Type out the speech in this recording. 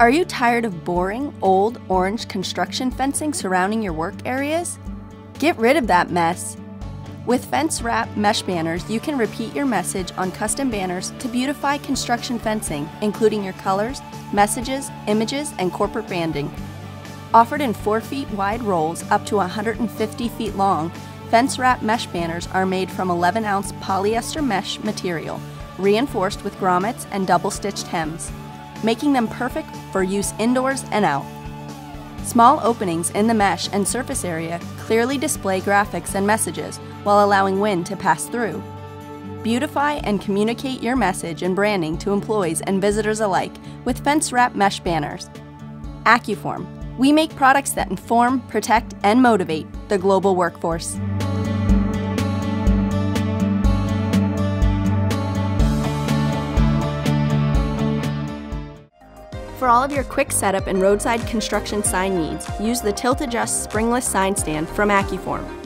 Are you tired of boring, old, orange construction fencing surrounding your work areas? Get rid of that mess. With Fence Wrap mesh banners, you can repeat your message on custom banners to beautify construction fencing, including your colors, messages, images, and corporate branding. Offered in 4 feet wide rolls up to 150 feet long, Fence Wrap mesh banners are made from 11 ounce polyester mesh material, reinforced with grommets and double stitched hems making them perfect for use indoors and out. Small openings in the mesh and surface area clearly display graphics and messages while allowing wind to pass through. Beautify and communicate your message and branding to employees and visitors alike with fence wrap mesh banners. Accuform. We make products that inform, protect, and motivate the global workforce. For all of your quick setup and roadside construction sign needs, use the Tilt Adjust springless sign stand from Accuform.